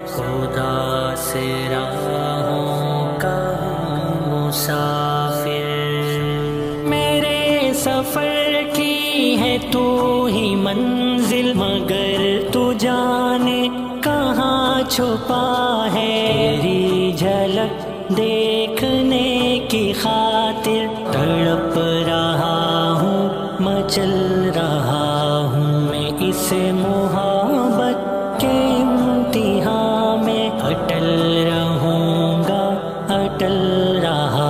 खुदा से राहों का मुसाफिर मेरे सफ़र की है तू ही मंजिल, मगर तू जाने कहाँ छुपा है? तेरी झलक देखने की खातिर तड़प रहा हूँ, मचल रहा हूँ मैं इस इम्तिहान अटल रहूँगा अटल रहा